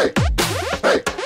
hey, hey.